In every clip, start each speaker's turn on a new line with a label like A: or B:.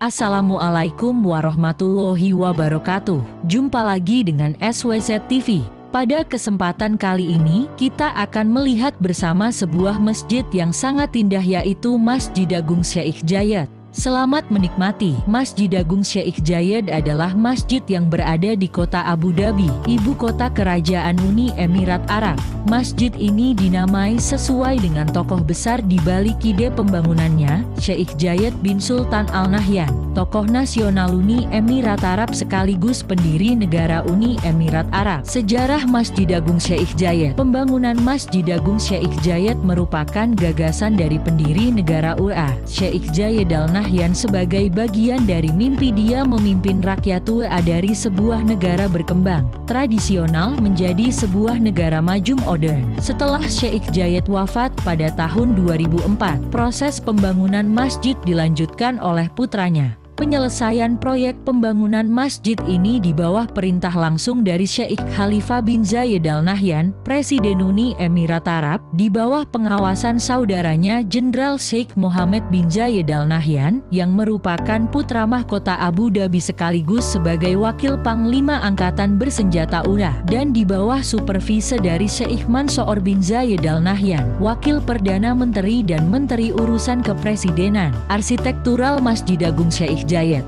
A: Assalamualaikum warahmatullahi wabarakatuh. Jumpa lagi dengan SWZ TV. Pada kesempatan kali ini, kita akan melihat bersama sebuah masjid yang sangat indah yaitu Masjid Agung Syekh Jayat. Selamat menikmati. Masjid Agung Syekh Jayed adalah masjid yang berada di kota Abu Dhabi, ibu kota kerajaan Uni Emirat Arab. Masjid ini dinamai sesuai dengan tokoh besar di balik ide pembangunannya, Syekh Jayed bin Sultan Al Nahyan, tokoh nasional Uni Emirat Arab sekaligus pendiri negara Uni Emirat Arab. Sejarah Masjid Agung Syekh Jayed Pembangunan Masjid Agung Syekh Jayed merupakan gagasan dari pendiri negara UA, Syekh Jayed Al Nahyan sebagai bagian dari mimpi dia memimpin rakyat tua dari sebuah negara berkembang, tradisional menjadi sebuah negara maju modern. Setelah Sheikh Jayed wafat pada tahun 2004, proses pembangunan masjid dilanjutkan oleh putranya. Penyelesaian proyek pembangunan masjid ini di bawah perintah langsung dari Sheikh Khalifah bin Zayed Al Nahyan, Presiden Uni Emirat Arab, di bawah pengawasan saudaranya Jenderal Sheikh Mohammed bin Zayed Al Nahyan, yang merupakan putra mahkota Abu Dhabi sekaligus sebagai wakil Panglima Angkatan Bersenjata UNA, dan di bawah supervise dari Sheikh Mansour bin Zayed Al Nahyan, Wakil Perdana Menteri dan Menteri Urusan Kepresidenan, Arsitektural Masjid Agung Sheikh Jayed.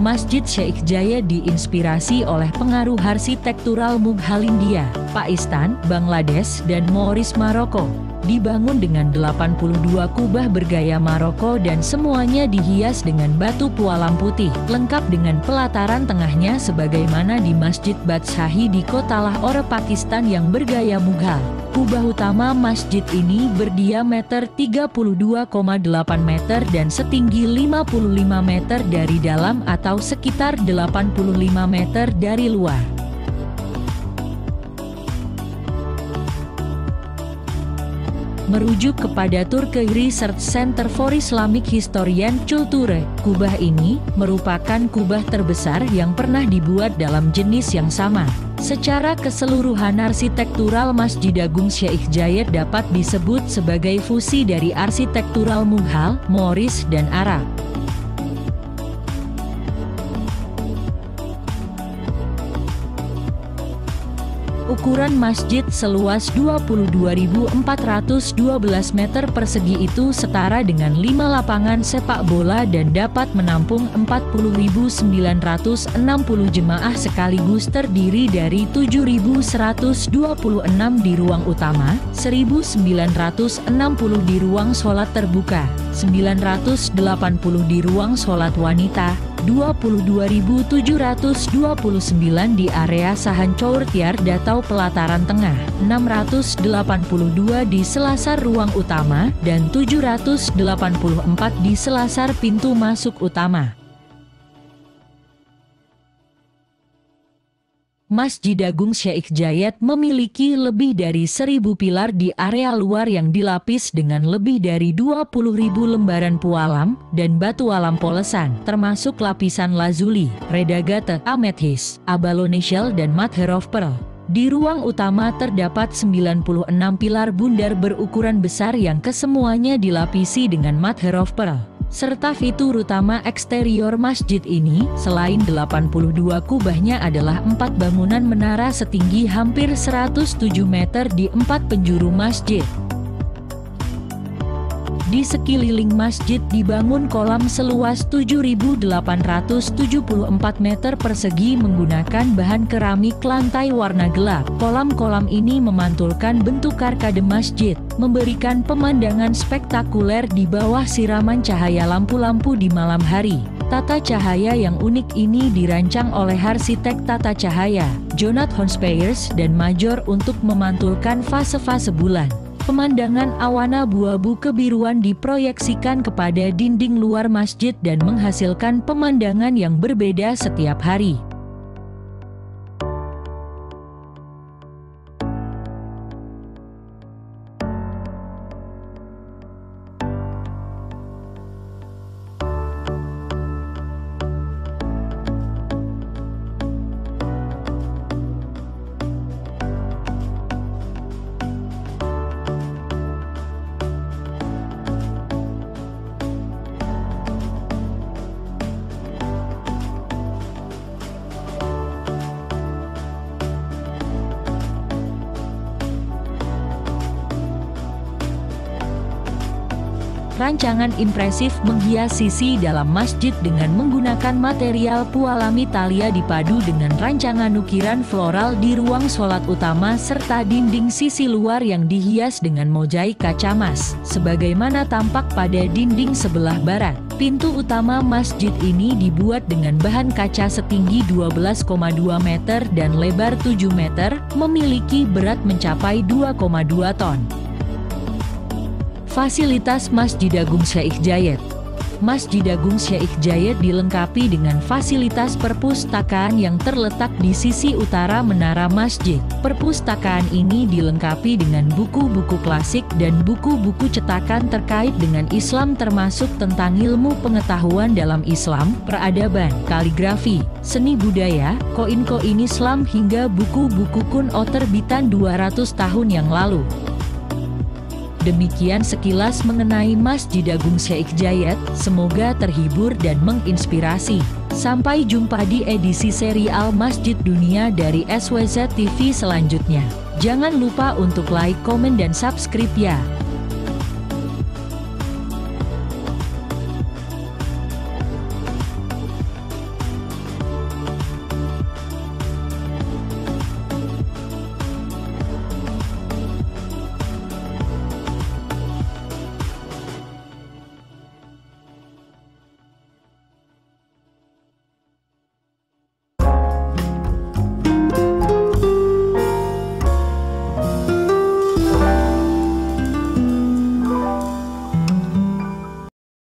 A: Masjid Sheikh Jayed diinspirasi oleh pengaruh arsitektural Mughal India, Pakistan, Bangladesh, dan Moorish Maroko. Dibangun dengan 82 kubah bergaya Maroko dan semuanya dihias dengan batu pualam putih, lengkap dengan pelataran tengahnya sebagaimana di Masjid Badshahi di kota Lahore, Pakistan yang bergaya Mughal. Kubah utama masjid ini berdiameter 32,8 meter dan setinggi 55 meter dari dalam atau sekitar 85 meter dari luar. Merujuk kepada Turkey Research Center for Islamic Historian Culture, kubah ini merupakan kubah terbesar yang pernah dibuat dalam jenis yang sama. Secara keseluruhan arsitektural Masjid Agung Syekh Jayed dapat disebut sebagai fusi dari arsitektural Mughal, Moorish dan Arab. Ukuran masjid seluas 22.412 meter persegi itu setara dengan 5 lapangan sepak bola dan dapat menampung 40.960 jemaah sekaligus terdiri dari 7.126 di ruang utama, 1.960 di ruang sholat terbuka, 980 di ruang sholat wanita, 22.729 di area Sahan Courtyard atau pelataran tengah, 682 di selasar ruang utama, dan 784 di selasar pintu masuk utama. Masjid Agung Syekh Jayat memiliki lebih dari seribu pilar di area luar yang dilapis dengan lebih dari 20.000 lembaran pualam dan batu alam polesan, termasuk lapisan lazuli, redagate, abalone dan mother of pearl. Di ruang utama terdapat 96 pilar bundar berukuran besar yang kesemuanya dilapisi dengan mother of pearl serta fitur utama eksterior masjid ini, selain 82 kubahnya adalah empat bangunan menara setinggi hampir 107 meter di empat penjuru masjid. Di sekeliling masjid dibangun kolam seluas 7.874 meter persegi menggunakan bahan keramik lantai warna gelap. Kolam-kolam ini memantulkan bentuk arkade masjid, memberikan pemandangan spektakuler di bawah siraman cahaya lampu-lampu di malam hari. Tata cahaya yang unik ini dirancang oleh arsitek tata cahaya, Jonathan Speyers dan Major untuk memantulkan fase-fase bulan. Pemandangan awana abu-abu kebiruan diproyeksikan kepada dinding luar masjid dan menghasilkan pemandangan yang berbeda setiap hari. Rancangan impresif menghias sisi dalam masjid dengan menggunakan material pualami talia dipadu dengan rancangan ukiran floral di ruang sholat utama serta dinding sisi luar yang dihias dengan mozaik kaca mas, sebagaimana tampak pada dinding sebelah barat. Pintu utama masjid ini dibuat dengan bahan kaca setinggi 12,2 meter dan lebar 7 meter, memiliki berat mencapai 2,2 ton. Fasilitas Masjid Agung Syekh Jayed Masjid Agung Syekh Jayed dilengkapi dengan fasilitas perpustakaan yang terletak di sisi utara menara masjid. Perpustakaan ini dilengkapi dengan buku-buku klasik dan buku-buku cetakan terkait dengan Islam termasuk tentang ilmu pengetahuan dalam Islam, peradaban, kaligrafi, seni budaya, koin-koin Islam hingga buku-buku kuno terbitan 200 tahun yang lalu. Demikian sekilas mengenai Masjid Agung Sheikh Jayed, semoga terhibur dan menginspirasi. Sampai jumpa di edisi serial Masjid Dunia dari SWZ TV selanjutnya. Jangan lupa untuk like, komen dan subscribe ya.